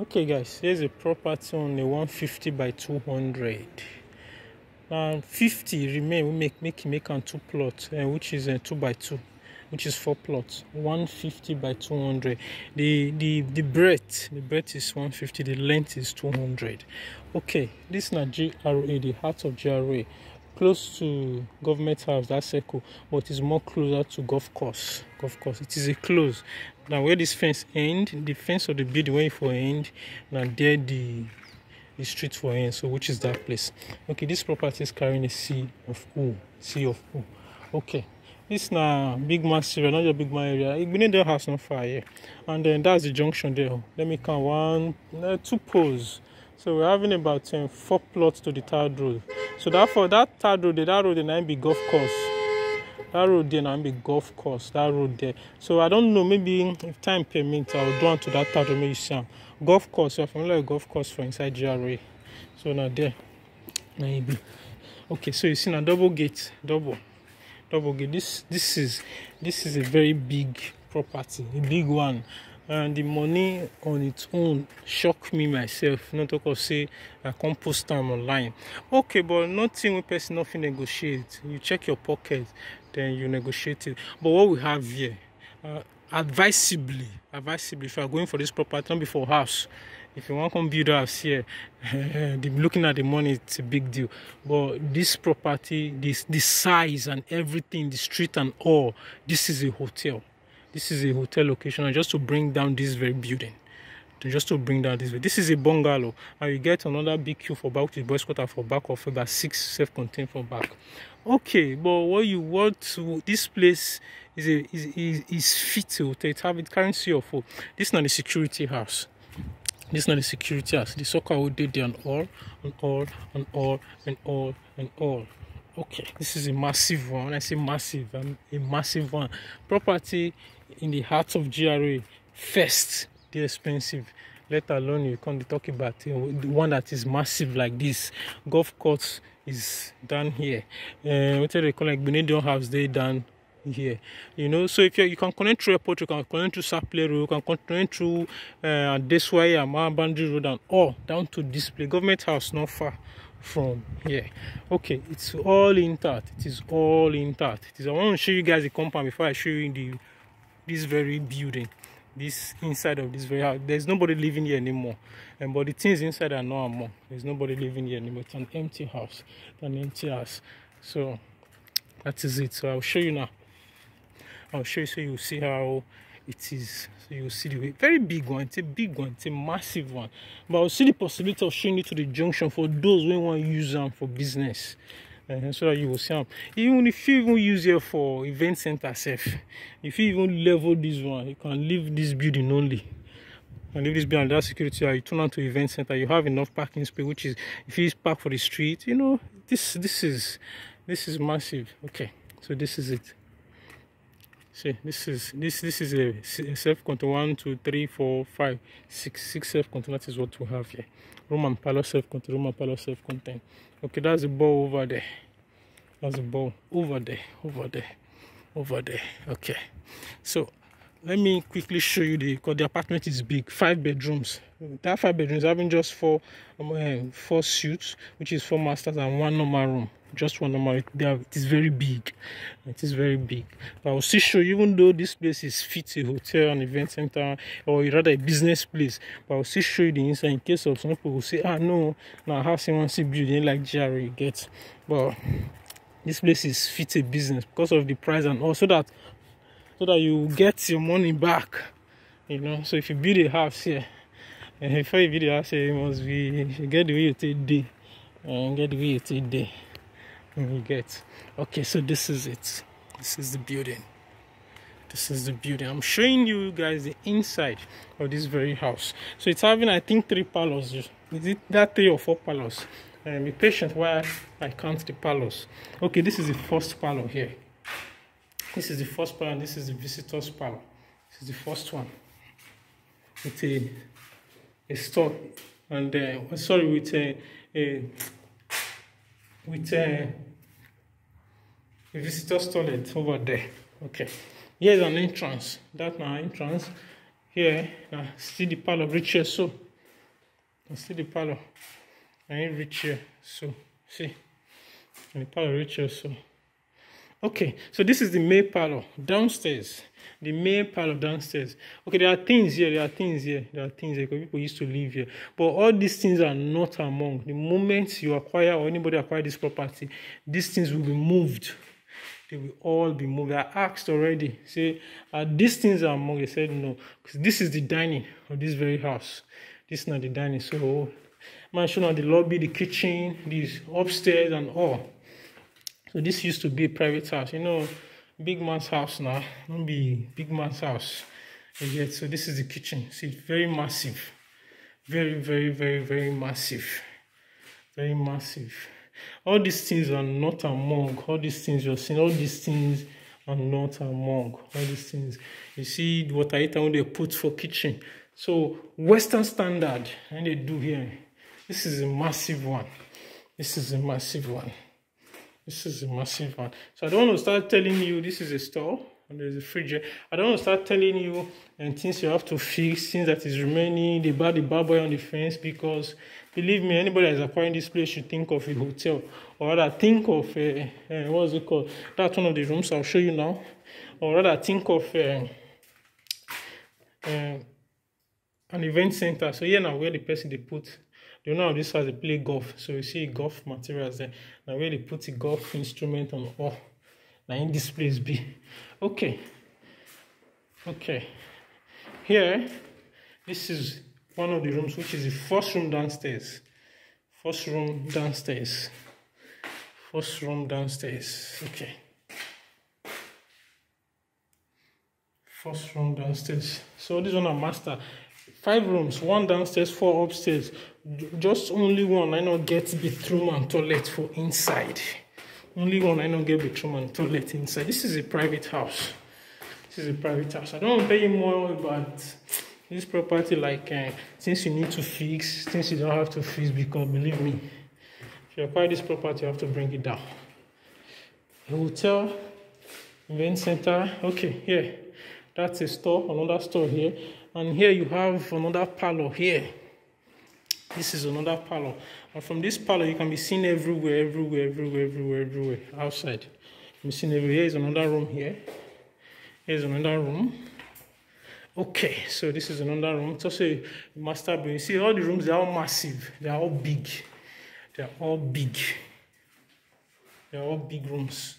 okay guys here's a property on a 150 by 200 and 50 remain we make make make on two plots uh, which is a uh, two by two which is four plots 150 by 200 the the the breadth the breadth is 150 the length is 200 okay this is not gra the heart of gra close to government house that circle but it's more closer to golf course. Golf course it is a close. Now where this fence end the fence of the building where for end now there the the street for end so which is that place. Okay this property is carrying a c of o c of o. Okay this na big area not your big man area. Igbinede house not far here and then that's the junction there. Let me count one uh, two poles. So we're having about um, four plots to the third road so therefore that third road that road might be golf course. That road there now be golf course that road there. So i don't know maybe if time permits i'll do on to that third road maybe some golf course so i'm familiar with golf course for inside gra so now there maybe okay so you see now double gate double double gate. This this is this is a very big property a big one and the money on its own shock me myself. Not of say i come post them online. Okay but nothing with person nothing negotiate. You check your pocket then you negotiate it. But what we have here uh, advisably advisably if you are going for this property not before house. If you want to come build house here looking at the money it's a big deal. But this property this the size and everything the street and all this is a hotel this is a hotel location and just to bring down this very building to just to bring down this this is a bungalow. And you get another big queue for back to the boys quarter for back of about six self-contained for back. Okay but what you want to this place is a is is, is fit hotel. It have it currency of this is not a security house. This is not a security house. The soccer will did there and all and all and all and all and all. Okay this is a massive one. I say massive um, a massive one. Property in the heart of gra first the expensive let alone you can't talk about you know, the one that is massive like this. Golf course is down here. Uh, what do they call like Benedion house they done here. You know so if you you can connect through airport you can connect through Saple Road you can connect through uh, this way Amar Boundary Road and all down to display government house not far from here. Okay it's all intact. It is all intact. It is i want to show you guys the compound before i show you the this very building this inside of this very house there's nobody living here anymore. And but the things inside are normal there's nobody living here anymore. It's an empty house an empty house. So that is it. So i'll show you now. I'll show you so you see how it is. So you see the way very big one. It's a big one. It's a massive one. But i'll see the possibility of showing you to the junction for those who want to use them for business uh, so that you will see them even if you even use it for event center self if you even level this one you can leave this building only. And leave this behind that security you turn on to event center you have enough parking space which is if you park for the street you know this this is this is massive. Okay so this is it see this is this this is a self-contained one two three four five six six self-contained that is what we have here. Roman and parlor self-contained roman and parlor self-contained. Okay that's the ball over there. That's the ball over there over there over there. Okay so let me quickly show you the because the apartment is big five bedrooms. That five bedrooms having just four um, four suites which is four masters and one normal room just one normal they have, it is very big. It is very big. But i will still show you even though this place is fit a hotel and event center or rather a business place but i will still show you the inside in case of some people will say ah no now house in one see building like jerry get. But this place is fit a business because of the price and also that so that you get your money back you know. So if you build a house here and before you build a house here must be you get the way you take day and get the way you take day you get. Okay so this is it. This is the building. This is the building. I'm showing you guys the inside of this very house. So it's having i think three palaces. is it that three or four palaces? and be patient while i count the palaces. okay this is the first parlor here this is the first and this is the visitor's parlor. This is the first one. With a, a store and uh, sorry with a, a with a, a visitor's toilet over there. Okay. Here's an entrance. That's my entrance. Here, uh, see the parlor bridge here. So see the parlor. I reach here. So see. And the parlor reach here. So okay. So this is the main parlor downstairs. The main parlor downstairs. Okay, there are things here. There are things here. There are things here because people used to live here. But all these things are not among. The moment you acquire or anybody acquire this property, these things will be moved they will all be moved. I asked already, say, are these things among? They said no, because this is the dining of this very house. This is not the dining. So, man, now the lobby, the kitchen, these upstairs and all. So this used to be a private house. You know, big man's house now. Don't be big man's house. You get so this is the kitchen. See, very massive. Very, very, very, very massive. Very massive. All these things are not among. All these things you're seeing, all these things are not among. All these things. You see what I when they put for kitchen. So Western standard, and they do here. This is a massive one. This is a massive one. This is a massive one. So I don't want to start telling you this is a store and there's a fridge. I don't want to start telling you and things you have to fix, things that is remaining, the bad the bad boy on the fence because believe me, anybody is acquiring this place should think of a hotel or rather think of a, uh, what is it called? That's one of the rooms I'll show you now. Or rather think of uh, uh, an event center. So here now where the person they put you know this has a play golf. So you see golf materials there. Now where they put the golf instrument on all. Now in this place be. Okay. Okay. Here, this is one of the rooms, which is the first room downstairs. First room downstairs. First room downstairs. Okay. First room downstairs. So this one a master. Five rooms, one downstairs, four upstairs. Just only one I know get bathroom and toilet for inside. Only one I know get bathroom and toilet inside. This is a private house. This is a private house. I don't tell you more about this property like uh, things you need to fix, things you don't have to fix because believe me, if you acquire this property, you have to bring it down. A hotel, event center, okay, here, that's a store, another store here, and here you have another parlor here. This is another parlor, and from this parlor you can be seen everywhere, everywhere, everywhere, everywhere, everywhere outside. You can be seen everywhere. Here is another room here. Here's another room. Okay, so this is another room. It's also a master bedroom. You see, all the rooms, they're all massive. They're all big. They're all big. They're all big rooms.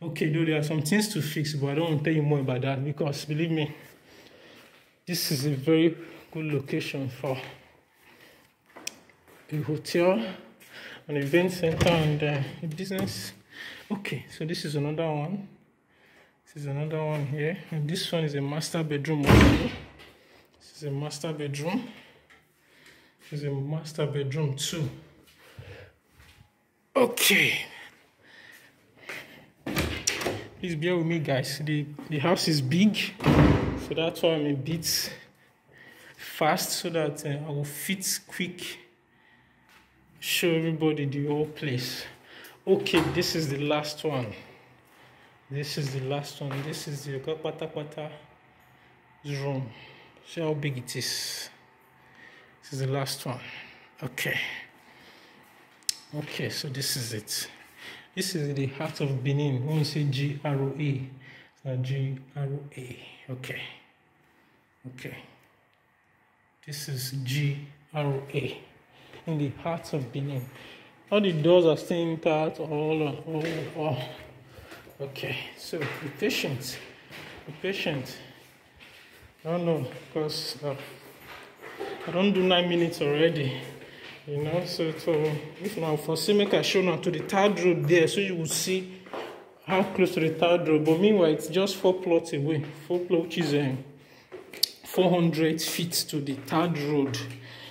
Okay, though there are some things to fix, but I don't want to tell you more about that because, believe me, this is a very good location for a hotel, an event center, and uh, a business. Okay, so this is another one. This is another one here. And this one is a master bedroom also. This is a master bedroom. This is a master bedroom too. Okay. Please bear with me guys. The the house is big. So that's why I'm a bit fast so that uh, I will fit quick show everybody the whole place. Okay, this is the last one. This is the last one. This is the pata pata room see how big it is. This is the last one. Okay. Okay so this is it. This is the heart of benin. When say g-r-o-a uh, g-r-o-a okay. Okay. This is G R A. In the heart of benin. All the doors are still intact all all all. Okay, so be patient. Be patient. I don't know because uh, I don't do nine minutes already. You know, so, so if now for see I show now to the third road there, so you will see how close to the third road. But meanwhile, it's just four plots away. Four plots, which is um, 400 feet to the third road,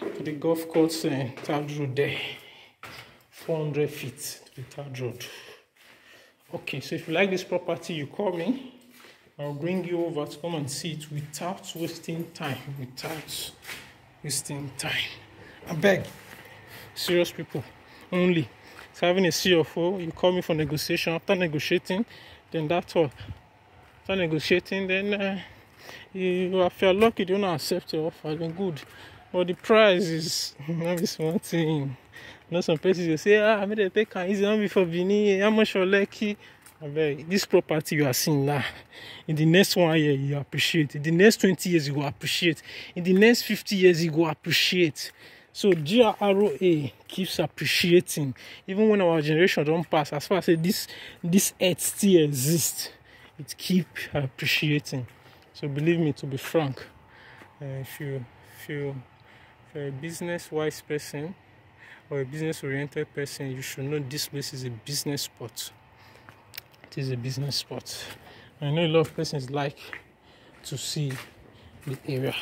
to the golf course uh, third road there. 400 feet to the third road. Okay, so if you like this property, you call me. I'll bring you over to come and see it without wasting time. Without wasting time. I beg. Serious people only. Having a CFO, you call me for negotiation. After negotiating, then that's all. After negotiating, then uh, you, if you're lucky, you don't accept your offer, then good. but the price is not be thing you know some places you say ah make dem take am easy no be for benin how much for lekki abeg this property you are seeing now in the next one year you appreciate in the next twenty years you go appreciate in the next fifty years you go appreciate so GRA keeps appreciating even when our generation don't pass. As far as say this this earth still exists. It keep appreciating. So believe me to be frank uh, if you if you if you're a business wise person or a business oriented person you should know this place is a business spot. It is a business spot. I know a lot of persons like to see the area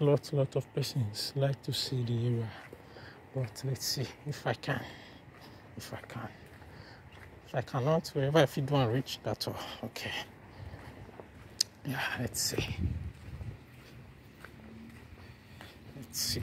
lot lot of persons like to see the area but let's see if i can if i can if i cannot wherever i fit do and reach that all. Okay. Yeah let's see. Let's see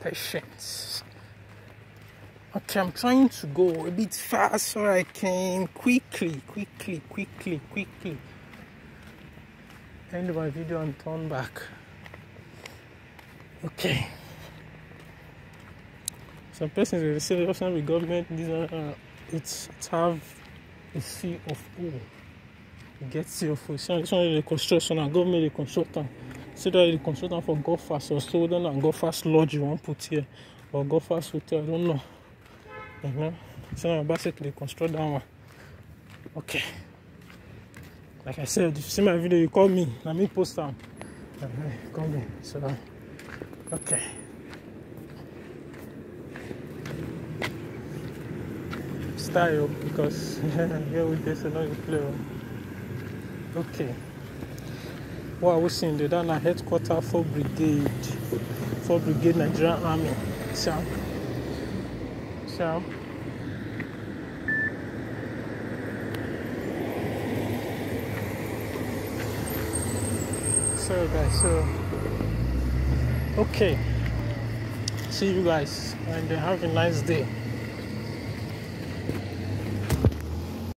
patience. Okay, I'm trying to go a bit fast so I can quickly, quickly, quickly, quickly end my video and turn back. Okay. Some persons will say the government these are uh, it's it have a C of O. You get C of O. So this one is the construction and government the construction. So that the consultant for Go Fast or Stolen and Go Fast Lodge you want put here or Go Fast Hotel, I don't know. You? So now basically construct that one. Okay. Like I said, if you see my video, you call me. Let me post them. Uh, call me. So okay. Style because here with this another play. Okay what are we seeing? That's our headquarters for brigade, for brigade Nigerian Army. So, so. So guys, so okay. See you guys and have a nice day.